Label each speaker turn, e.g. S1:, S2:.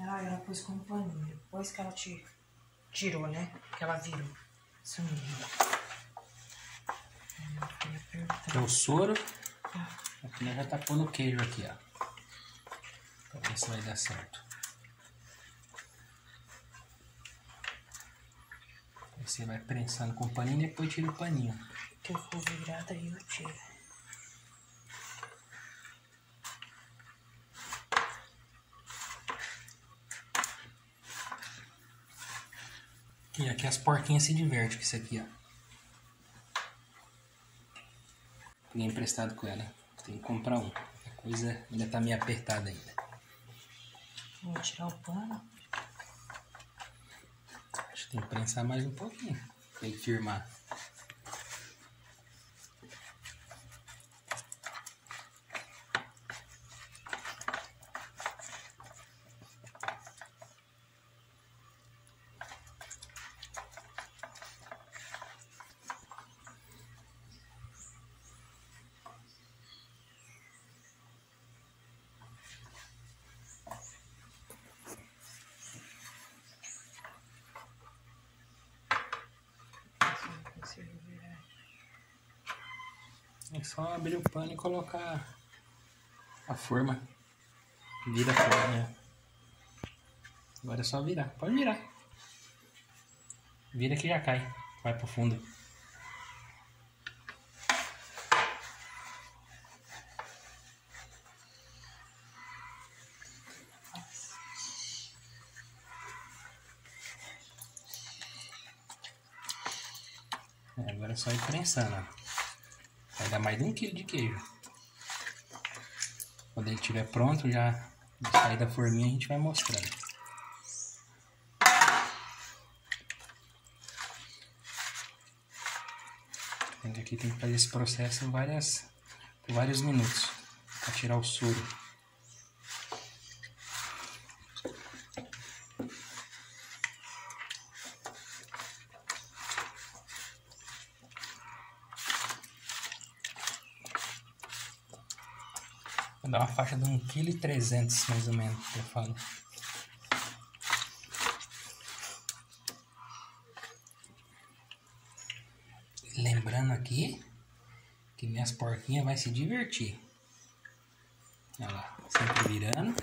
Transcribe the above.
S1: Ah, ela pôs com paninho. Depois que ela te tirou, né? Que ela virou.
S2: É o soro. Aqui nós já tá pondo o queijo aqui, ó. Pra ver se vai dar certo. Aí você vai prensando com o paninho e depois tira o paninho.
S1: Que eu vou virar, daí eu tiro.
S2: E aqui as porquinhas se divertem com isso aqui, ó. Peguei emprestado com ela. Tem que comprar um. A coisa ainda tá meio apertada ainda.
S1: Vou tirar o pano.
S2: Acho que tem que prensar mais um pouquinho. Pra ele firmar. É só abrir o pano e colocar a forma. Vira a forma. né? Agora é só virar. Pode virar. Vira que já cai. Vai pro fundo. É, agora é só ir prensando, ó. Vai dar mais de um quilo de queijo. Quando ele estiver pronto, já sair da forminha, a gente vai mostrando. Aqui tem que fazer esse processo em várias, por vários minutos para tirar o soro. Dar uma faixa de 1,3 kg mais ou menos, eu falo. Lembrando aqui que minhas porquinhas vai se divertir. Olha lá, sempre virando.